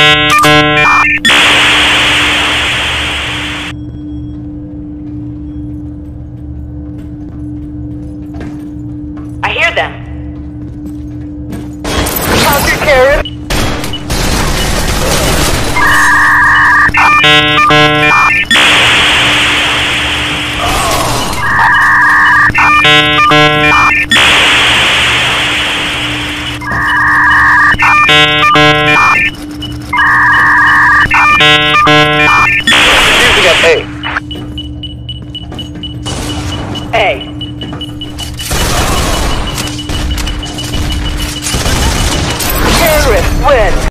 I hear them. A. Win!